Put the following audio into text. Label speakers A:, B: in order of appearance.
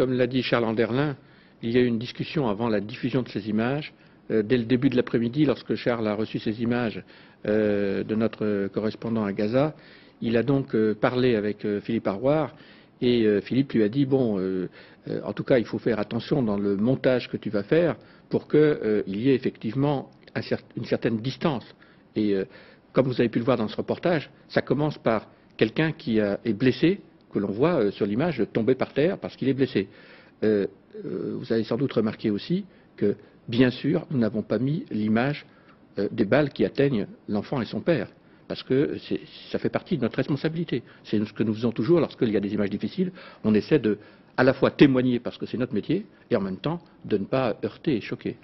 A: comme l'a dit Charles Anderlin, il y a eu une discussion avant la diffusion de ces images. Euh, dès le début de l'après-midi, lorsque Charles a reçu ces images euh, de notre correspondant à Gaza, il a donc euh, parlé avec Philippe Arroir et Philippe lui a dit bon, en tout cas, il faut faire attention dans le montage que tu vas faire pour qu'il y ait effectivement une certaine distance. Et comme vous avez pu le voir dans ce reportage, ça commence par quelqu'un qui est blessé, que l'on voit sur l'image tomber par terre parce qu'il est blessé. Euh, vous avez sans doute remarqué aussi que, bien sûr, nous n'avons pas mis l'image euh, des balles qui atteignent l'enfant et son père, parce que ça fait partie de notre responsabilité. C'est ce que nous faisons toujours lorsqu'il y a des images difficiles. On essaie de, à la fois témoigner parce que c'est notre métier, et en même temps de ne pas heurter et choquer.